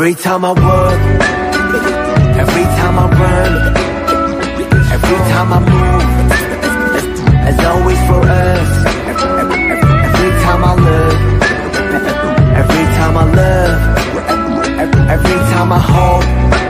Every time I work, every time I run, every time I move, as always for us. Every time I live, every time I love, every time I hope.